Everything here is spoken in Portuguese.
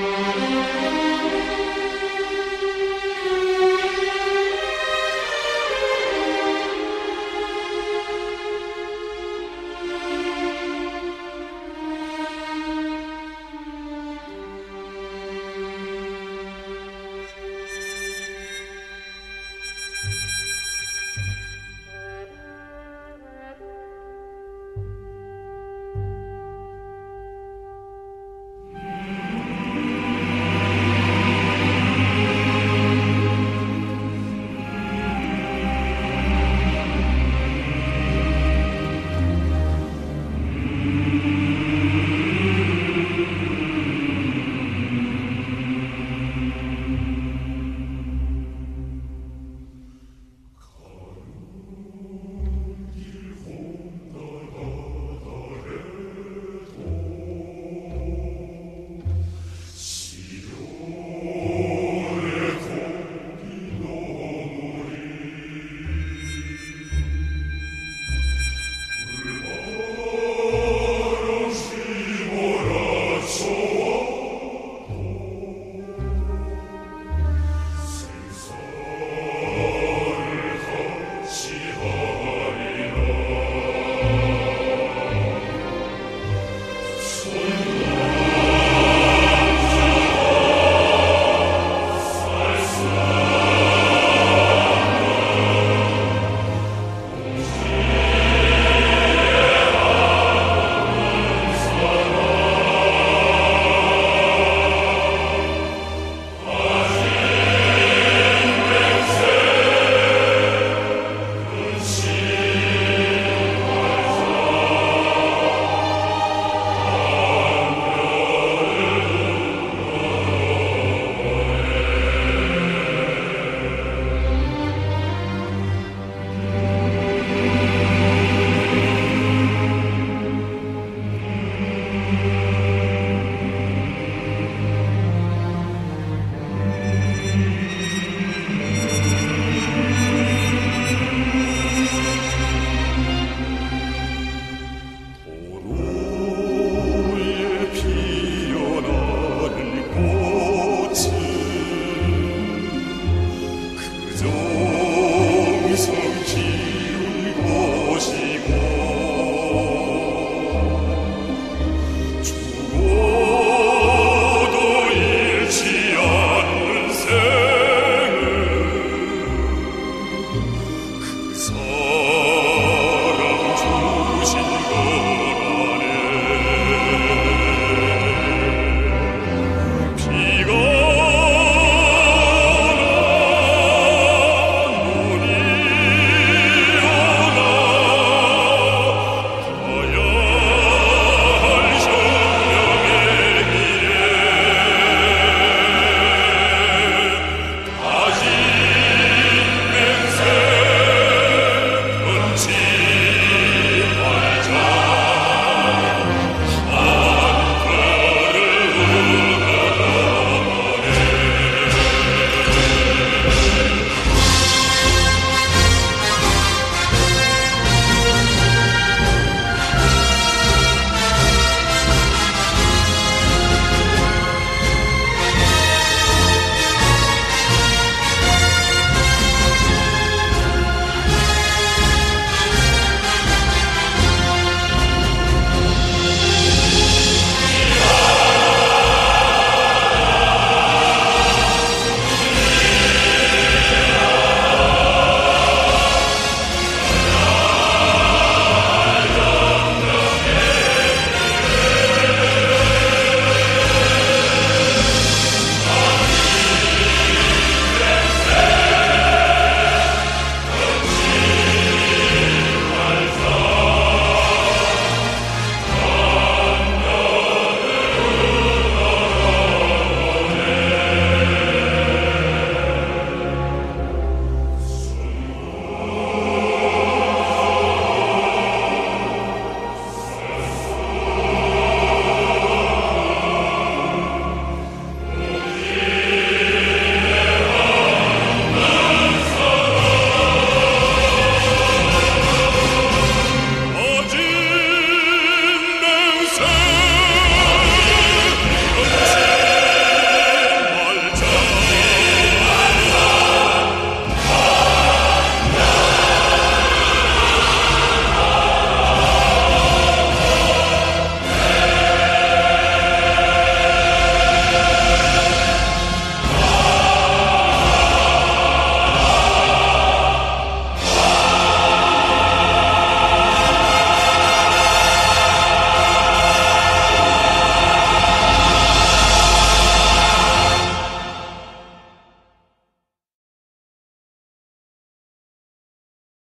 Música